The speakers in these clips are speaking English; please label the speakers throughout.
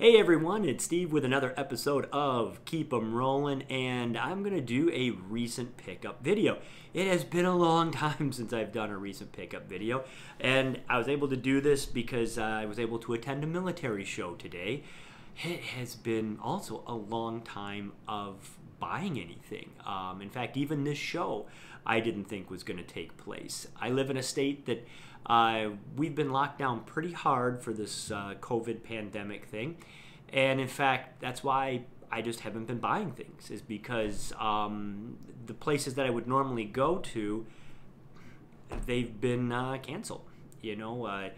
Speaker 1: Hey everyone, it's Steve with another episode of Keep 'em Rolling, and I'm gonna do a recent pickup video. It has been a long time since I've done a recent pickup video, and I was able to do this because I was able to attend a military show today. It has been also a long time of buying anything. Um, in fact, even this show I didn't think was going to take place. I live in a state that uh, we've been locked down pretty hard for this uh, COVID pandemic thing. And in fact, that's why I just haven't been buying things, is because um, the places that I would normally go to, they've been uh, canceled. You know, uh,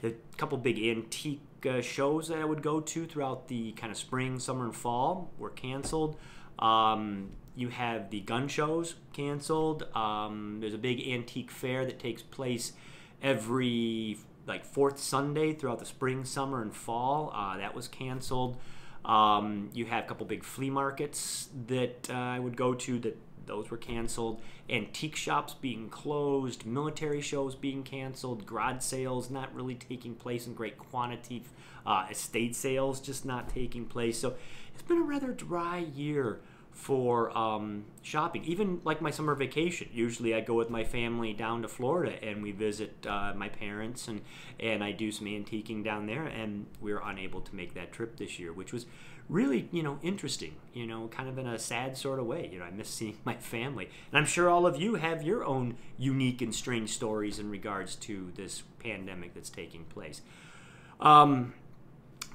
Speaker 1: the couple big antique uh, shows that I would go to throughout the kind of spring, summer, and fall were canceled. Um, you have the gun shows canceled. Um, there's a big antique fair that takes place every like fourth Sunday throughout the spring, summer, and fall. Uh, that was canceled. Um, you have a couple big flea markets that uh, I would go to that those were canceled. Antique shops being closed, military shows being canceled, garage sales not really taking place in great quantity, uh, estate sales just not taking place. So it's been a rather dry year for um, shopping. Even like my summer vacation, usually I go with my family down to Florida and we visit uh, my parents and and I do some antiquing down there. And we were unable to make that trip this year, which was really you know interesting. You know, kind of in a sad sort of way. You know, I miss seeing my family, and I'm sure all of you have your own unique and strange stories in regards to this pandemic that's taking place. Um,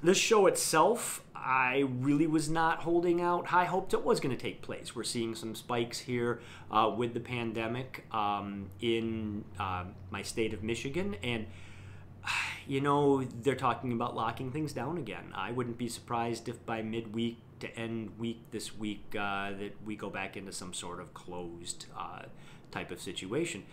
Speaker 1: this show itself, I really was not holding out high hopes it was going to take place. We're seeing some spikes here uh, with the pandemic um, in uh, my state of Michigan, and you know they're talking about locking things down again. I wouldn't be surprised if by midweek to end week this week uh, that we go back into some sort of closed uh, type of situation.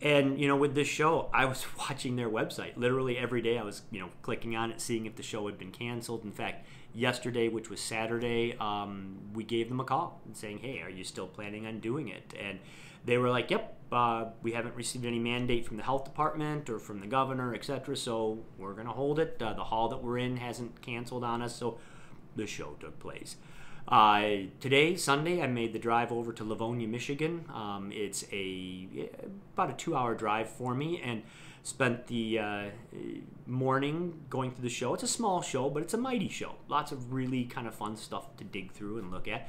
Speaker 1: And you know, with this show, I was watching their website literally every day. I was you know clicking on it, seeing if the show had been canceled. In fact, yesterday, which was Saturday, um, we gave them a call and saying, "Hey, are you still planning on doing it?" And they were like, "Yep, uh, we haven't received any mandate from the health department or from the governor, etc. So we're gonna hold it. Uh, the hall that we're in hasn't canceled on us, so the show took place." Uh, today, Sunday, I made the drive over to Livonia, Michigan. Um, it's a about a two-hour drive for me, and spent the uh, morning going through the show. It's a small show, but it's a mighty show. Lots of really kind of fun stuff to dig through and look at.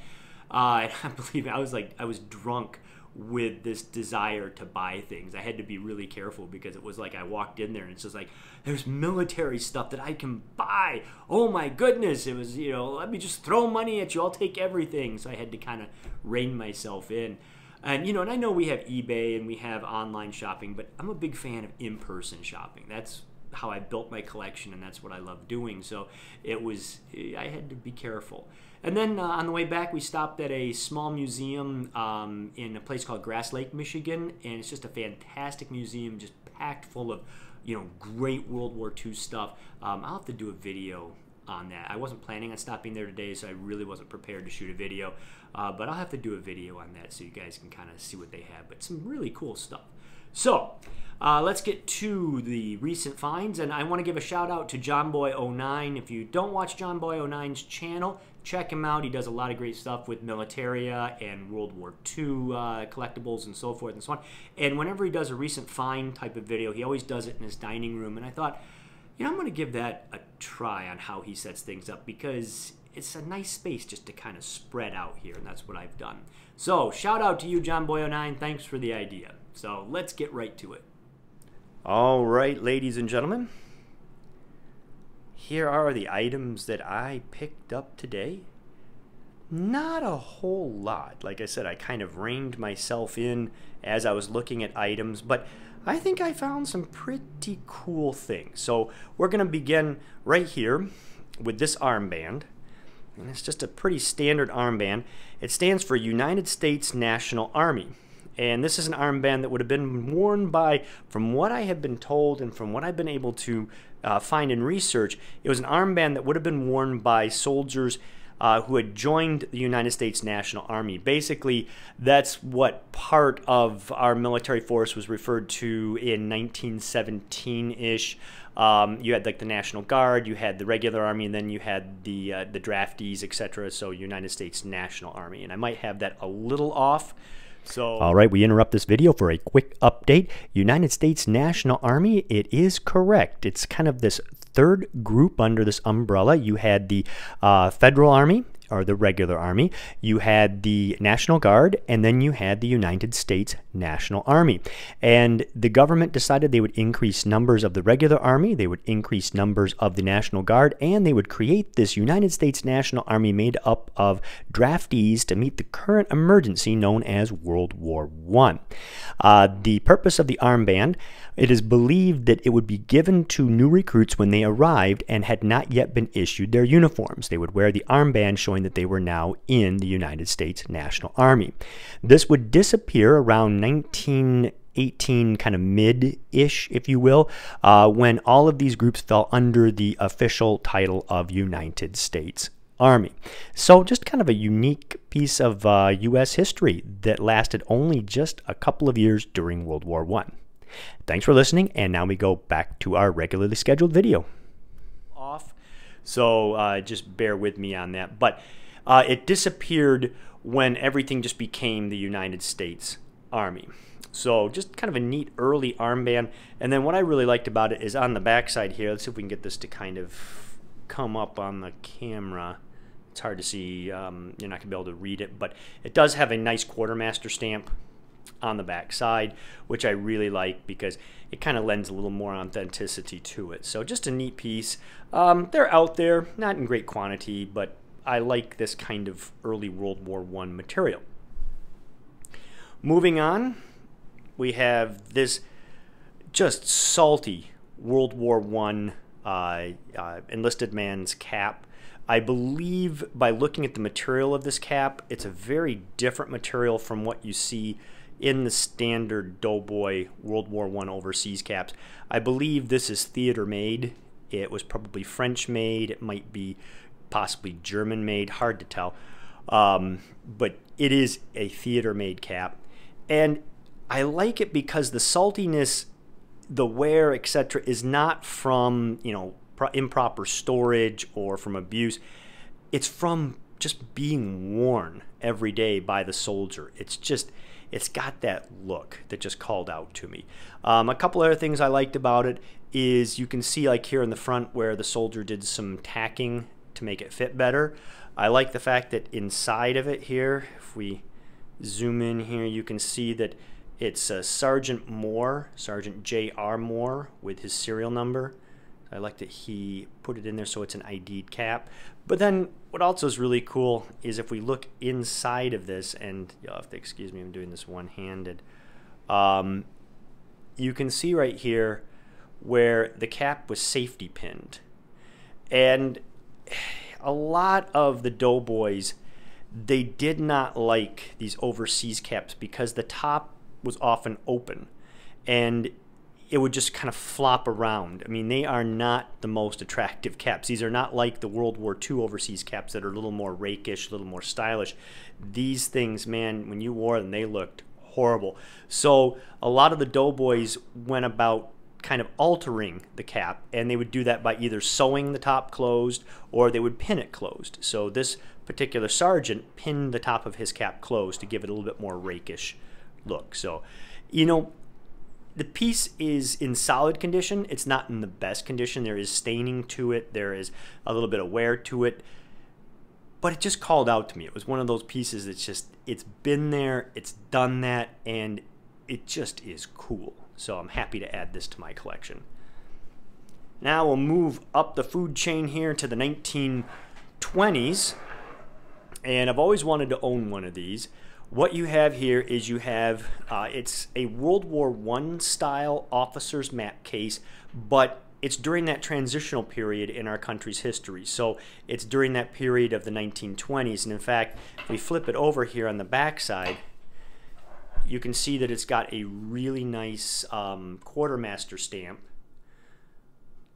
Speaker 1: Uh, I believe I was like I was drunk with this desire to buy things. I had to be really careful because it was like I walked in there and it's just like there's military stuff that I can buy. Oh my goodness. It was, you know, let me just throw money at you. I'll take everything. So I had to kind of rein myself in. And you know, and I know we have eBay and we have online shopping, but I'm a big fan of in-person shopping. That's how I built my collection and that's what I love doing. So it was I had to be careful. And then uh, on the way back, we stopped at a small museum um, in a place called Grass Lake, Michigan, and it's just a fantastic museum, just packed full of, you know, great World War II stuff. Um, I'll have to do a video on that. I wasn't planning on stopping there today, so I really wasn't prepared to shoot a video, uh, but I'll have to do a video on that so you guys can kind of see what they have. But some really cool stuff. So uh, let's get to the recent finds, and I want to give a shout out to JohnBoy09. If you don't watch John JohnBoy09's channel, check him out. He does a lot of great stuff with Militaria and World War II uh, collectibles and so forth and so on. And whenever he does a recent find type of video, he always does it in his dining room. And I thought, you know, I'm going to give that a try on how he sets things up because it's a nice space just to kind of spread out here, and that's what I've done. So, shout out to you, John Boy09. Thanks for the idea. So, let's get right to it. All right, ladies and gentlemen. Here are the items that I picked up today. Not a whole lot. Like I said, I kind of reined myself in as I was looking at items, but I think I found some pretty cool things. So we're going to begin right here with this armband. And it's just a pretty standard armband. It stands for United States National Army. And this is an armband that would have been worn by, from what I have been told and from what I've been able to uh, find in research, it was an armband that would have been worn by soldiers uh, who had joined the United States National Army. Basically, that's what part of our military force was referred to in 1917 ish. Um, you had like the National Guard, you had the regular army, and then you had the uh, the draftees, etc. So United States National Army, and I might have that a little off. So, all right, we interrupt this video for a quick update. United States National Army, it is correct. It's kind of this third group under this umbrella. You had the uh, Federal Army, or the regular army, you had the National Guard, and then you had the United States National Army. And the government decided they would increase numbers of the regular army, they would increase numbers of the National Guard, and they would create this United States National Army made up of draftees to meet the current emergency known as World War I. Uh, the purpose of the armband it is believed that it would be given to new recruits when they arrived and had not yet been issued their uniforms. They would wear the armband showing that they were now in the United States National Army. This would disappear around 1918, kind of mid ish, if you will, uh, when all of these groups fell under the official title of United States Army. So, just kind of a unique piece of uh, U.S. history that lasted only just a couple of years during World War I. Thanks for listening, and now we go back to our regularly scheduled video. Off, so uh, just bear with me on that. But uh, it disappeared when everything just became the United States Army. So just kind of a neat early armband. And then what I really liked about it is on the backside here. Let's see if we can get this to kind of come up on the camera. It's hard to see. Um, you're not going to be able to read it, but it does have a nice quartermaster stamp on the back side, which I really like because it kind of lends a little more authenticity to it. So just a neat piece. Um, they're out there, not in great quantity, but I like this kind of early World War I material. Moving on, we have this just salty World War I uh, uh, enlisted man's cap. I believe by looking at the material of this cap, it's a very different material from what you see in the standard Doughboy World War I overseas caps. I believe this is theater made. It was probably French made. It might be possibly German made. Hard to tell. Um, but it is a theater made cap. And I like it because the saltiness, the wear, etc., is not from, you know, improper storage or from abuse. It's from just being worn every day by the soldier. It's just it's got that look that just called out to me. Um, a couple other things I liked about it is you can see like here in the front where the soldier did some tacking to make it fit better. I like the fact that inside of it here, if we zoom in here, you can see that it's uh, Sergeant Moore, Sergeant J.R. Moore with his serial number. I like that he put it in there so it's an ID'd cap. But then what also is really cool is if we look inside of this, and you'll have to excuse me, I'm doing this one-handed. Um, you can see right here where the cap was safety pinned. And a lot of the doughboys, they did not like these overseas caps because the top was often open. And it would just kind of flop around. I mean, they are not the most attractive caps. These are not like the World War II overseas caps that are a little more rakish, a little more stylish. These things, man, when you wore them, they looked horrible. So a lot of the doughboys went about kind of altering the cap, and they would do that by either sewing the top closed or they would pin it closed. So this particular sergeant pinned the top of his cap closed to give it a little bit more rakish look. So, you know, the piece is in solid condition. It's not in the best condition. There is staining to it. There is a little bit of wear to it. But it just called out to me. It was one of those pieces that's just, it's been there, it's done that, and it just is cool. So I'm happy to add this to my collection. Now we'll move up the food chain here to the 1920s. And I've always wanted to own one of these. What you have here is you have, uh, it's a World War I style officer's map case, but it's during that transitional period in our country's history. So it's during that period of the 1920s. And in fact, if we flip it over here on the back side, you can see that it's got a really nice um, quartermaster stamp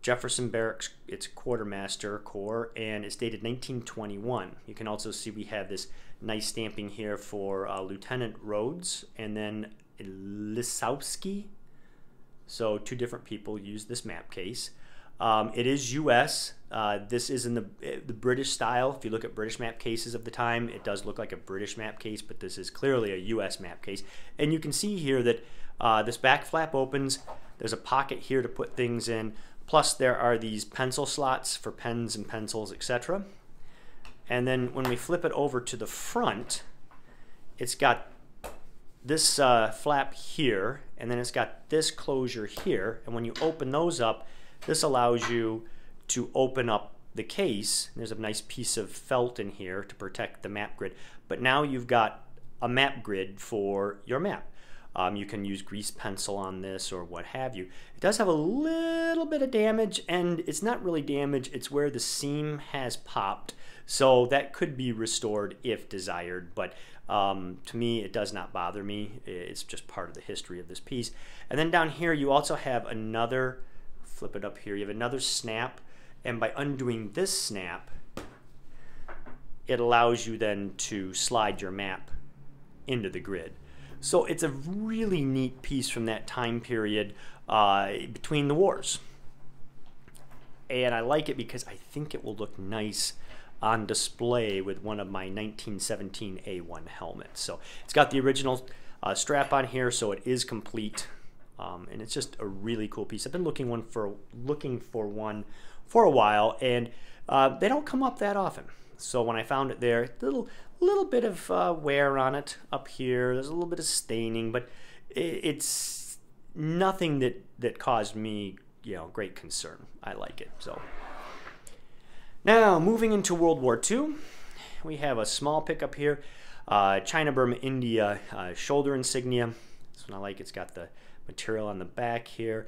Speaker 1: Jefferson Barracks, it's quartermaster corps, and it's dated 1921. You can also see we have this nice stamping here for uh, Lieutenant Rhodes and then Lisowski. So two different people use this map case. Um, it is U.S. Uh, this is in the the British style. If you look at British map cases of the time, it does look like a British map case, but this is clearly a U.S. map case. And you can see here that uh, this back flap opens. There's a pocket here to put things in. Plus, there are these pencil slots for pens and pencils, etc. And then when we flip it over to the front, it's got this uh, flap here, and then it's got this closure here. And when you open those up, this allows you to open up the case. There's a nice piece of felt in here to protect the map grid. But now you've got a map grid for your map. Um, you can use grease pencil on this or what have you. It does have a little bit of damage and it's not really damage, it's where the seam has popped. So that could be restored if desired, but um, to me it does not bother me. It's just part of the history of this piece. And then down here you also have another flip it up here, you have another snap, and by undoing this snap, it allows you then to slide your map into the grid. So it's a really neat piece from that time period uh, between the wars. And I like it because I think it will look nice on display with one of my 1917 A1 helmets. So it's got the original uh, strap on here, so it is complete. Um, and it's just a really cool piece. I've been looking one for looking for one for a while, and uh, they don't come up that often. So when I found it there, little little bit of uh, wear on it up here. There's a little bit of staining, but it's nothing that that caused me you know great concern. I like it so. Now moving into World War II, we have a small pickup here, uh, China Burma India uh, shoulder insignia. This one I like. It's got the material on the back here.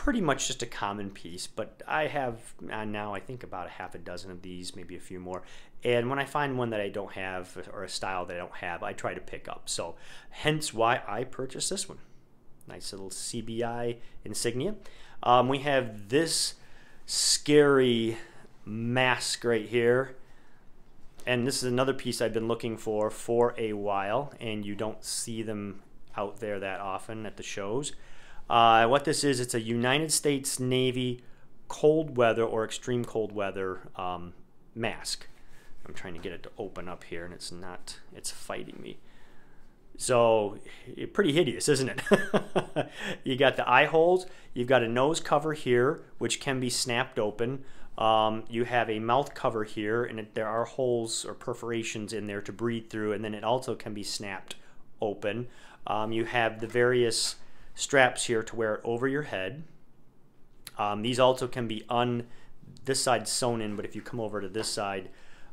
Speaker 1: Pretty much just a common piece, but I have uh, now I think about a half a dozen of these, maybe a few more. And when I find one that I don't have or a style that I don't have, I try to pick up. So hence why I purchased this one. Nice little CBI insignia. Um, we have this scary mask right here. And this is another piece I've been looking for for a while, and you don't see them out there that often at the shows. Uh, what this is, it's a United States Navy cold weather or extreme cold weather um, mask. I'm trying to get it to open up here and it's not, it's fighting me. So pretty hideous, isn't it? you got the eye holes, you've got a nose cover here, which can be snapped open. Um, you have a mouth cover here, and it, there are holes or perforations in there to breathe through, and then it also can be snapped open. Um, you have the various straps here to wear it over your head. Um, these also can be on this side sewn in, but if you come over to this side,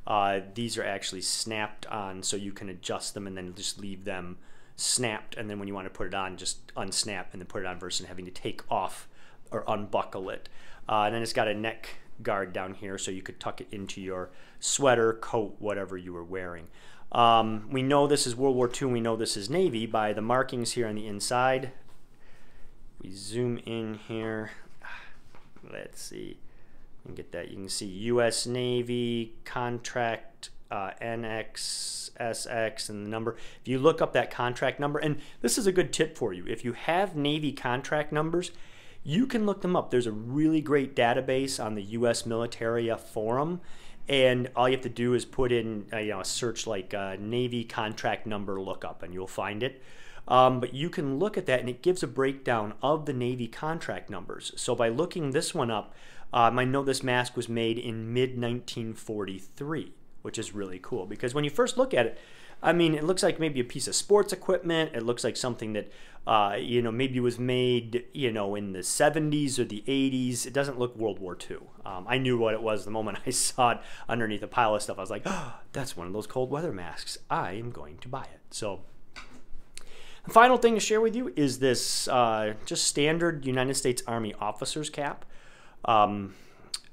Speaker 1: uh, these are actually snapped on so you can adjust them and then just leave them snapped. And then when you want to put it on, just unsnap and then put it on versus having to take off or unbuckle it. Uh, and then it's got a neck guard down here so you could tuck it into your sweater, coat, whatever you were wearing. Um, we know this is World War II, we know this is Navy by the markings here on the inside. We zoom in here. Let's see. Can get that. You can see U.S. Navy contract uh, NXSX and the number. If you look up that contract number, and this is a good tip for you. If you have Navy contract numbers, you can look them up. There's a really great database on the U.S. Military Forum and all you have to do is put in uh, you know a search like uh, Navy contract number lookup, and you'll find it. Um, but you can look at that, and it gives a breakdown of the Navy contract numbers. So by looking this one up, um, I know this mask was made in mid 1943, which is really cool because when you first look at it, I mean, it looks like maybe a piece of sports equipment. It looks like something that, uh, you know, maybe was made, you know, in the 70s or the 80s. It doesn't look World War II. Um, I knew what it was the moment I saw it underneath a pile of stuff. I was like, oh, that's one of those cold weather masks. I am going to buy it. So, final thing to share with you is this uh, just standard United States Army officer's cap. Um,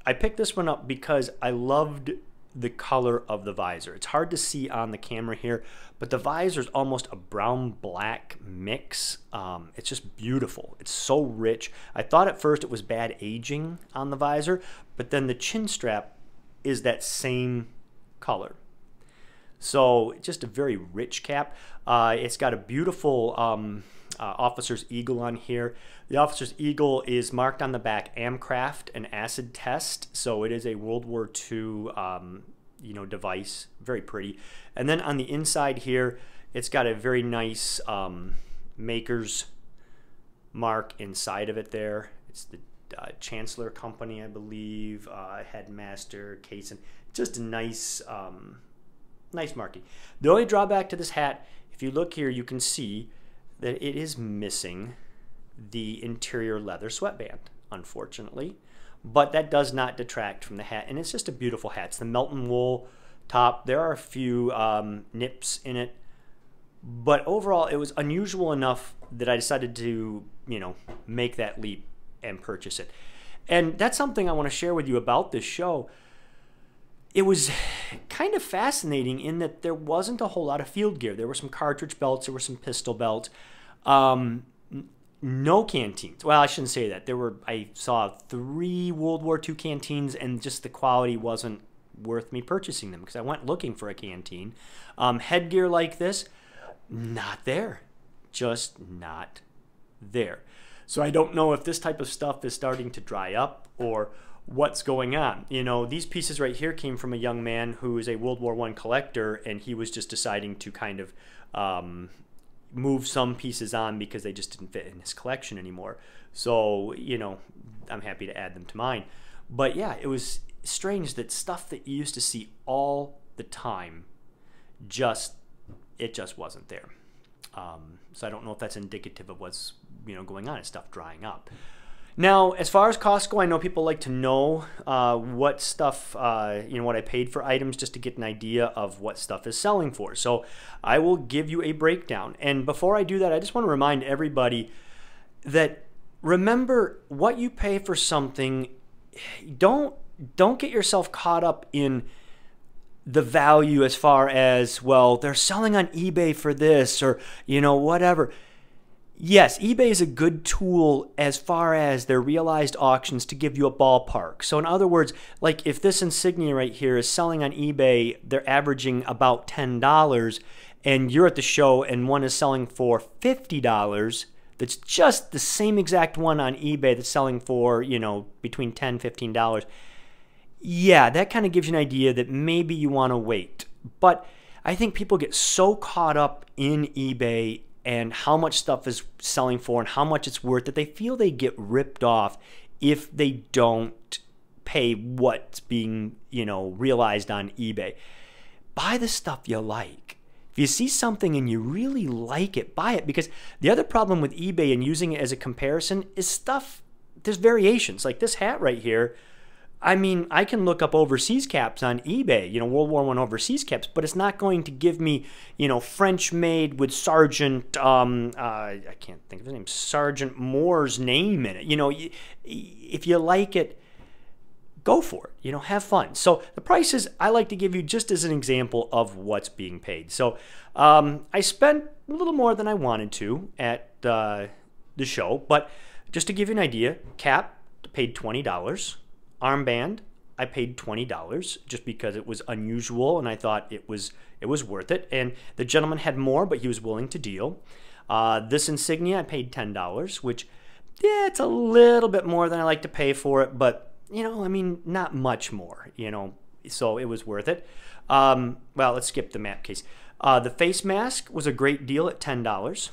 Speaker 1: I picked this one up because I loved the color of the visor. It's hard to see on the camera here, but the visor is almost a brown black mix. Um, it's just beautiful. It's so rich. I thought at first it was bad aging on the visor, but then the chin strap is that same color. So just a very rich cap. Uh, it's got a beautiful um, uh, officer's eagle on here. The officer's eagle is marked on the back Amcraft, an acid test. So it is a World War II, um, you know, device. Very pretty. And then on the inside here, it's got a very nice um, maker's mark inside of it there. It's the uh, Chancellor Company, I believe, uh, Headmaster, Cason. Just a nice, um, nice marking. The only drawback to this hat, if you look here, you can see that it is missing the interior leather sweatband, unfortunately. But that does not detract from the hat, and it's just a beautiful hat. It's the Melton wool top. There are a few um, nips in it, but overall, it was unusual enough that I decided to, you know, make that leap and purchase it. And that's something I want to share with you about this show. It was kind of fascinating in that there wasn't a whole lot of field gear. There were some cartridge belts, there were some pistol belts. Um, no canteens. Well, I shouldn't say that. There were I saw three World War II canteens, and just the quality wasn't worth me purchasing them because I went looking for a canteen. Um, headgear like this, not there, just not there. So I don't know if this type of stuff is starting to dry up or what's going on. You know, these pieces right here came from a young man who is a World War One collector, and he was just deciding to kind of um, move some pieces on because they just didn't fit in his collection anymore. So, you know, I'm happy to add them to mine. But yeah, it was strange that stuff that you used to see all the time just it just wasn't there. Um, so I don't know if that's indicative of what's you know going on. It's stuff drying up. Now, as far as cost goes, I know people like to know uh, what stuff, uh, you know, what I paid for items just to get an idea of what stuff is selling for. So I will give you a breakdown. And before I do that, I just want to remind everybody that remember what you pay for something. Don't don't get yourself caught up in the value as far as well they're selling on ebay for this or you know whatever Yes, eBay is a good tool as far as their realized auctions to give you a ballpark. So, in other words, like if this insignia right here is selling on eBay, they're averaging about $10, and you're at the show and one is selling for $50, that's just the same exact one on eBay that's selling for, you know, between $10 $15. Yeah, that kind of gives you an idea that maybe you want to wait. But I think people get so caught up in eBay and how much stuff is selling for and how much it's worth that they feel they get ripped off if they don't pay what's being, you know, realized on eBay. Buy the stuff you like. If you see something and you really like it, buy it because the other problem with eBay and using it as a comparison is stuff there's variations. Like this hat right here, I mean, I can look up overseas caps on eBay, you know, World War One overseas caps, but it's not going to give me, you know, French made with Sergeant, um, uh, I can't think of his name, Sergeant Moore's name in it. You know, if you like it, go for it. You know, have fun. So the prices I like to give you just as an example of what's being paid. So um, I spent a little more than I wanted to at uh, the show, but just to give you an idea, cap paid twenty dollars armband I paid twenty dollars just because it was unusual and I thought it was it was worth it. And the gentleman had more, but he was willing to deal. Uh, this insignia I paid ten dollars, which yeah, it's a little bit more than I like to pay for it, but you know, I mean, not much more. You know, so it was worth it. Um, well, let's skip the map case. Uh, the face mask was a great deal at ten dollars.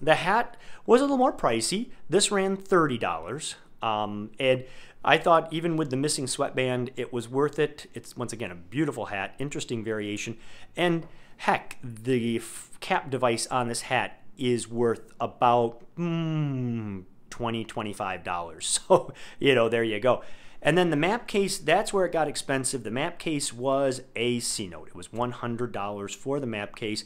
Speaker 1: The hat was a little more pricey. This ran thirty dollars. Um, and I thought even with the missing sweatband, it was worth it. It's once again a beautiful hat, interesting variation, and heck, the cap device on this hat is worth about mm, 20 $25. So, you know, there you go. And then the map case, that's where it got expensive. The map case was a C note. It was $100 for the map case,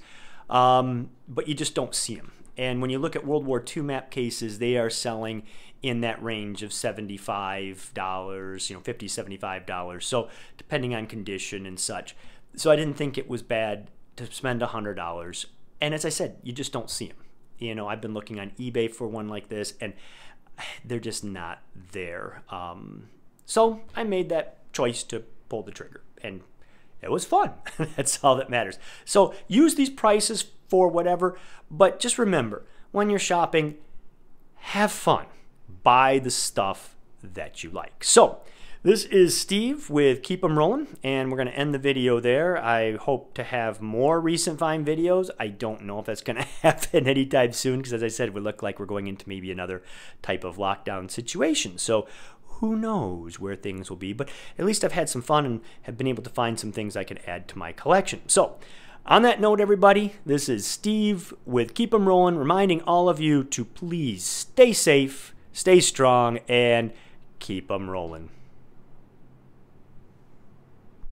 Speaker 1: um, but you just don't see them. And when you look at World War II map cases, they are selling in that range of $75, you know, $50, $75. So depending on condition and such. So I didn't think it was bad to spend $100. And as I said, you just don't see them. You know, I've been looking on eBay for one like this, and they're just not there. Um, so I made that choice to pull the trigger, and it was fun. That's all that matters. So use these prices for whatever, but just remember when you're shopping, have fun. Buy the stuff that you like. So, this is Steve with Keep 'em Rolling, and we're going to end the video there. I hope to have more recent find videos. I don't know if that's going to happen anytime soon because, as I said, we look like we're going into maybe another type of lockdown situation. So, who knows where things will be, but at least I've had some fun and have been able to find some things I can add to my collection. So, on that note, everybody, this is Steve with Keep 'em Rolling, reminding all of you to please stay safe, stay strong, and keep 'em rolling.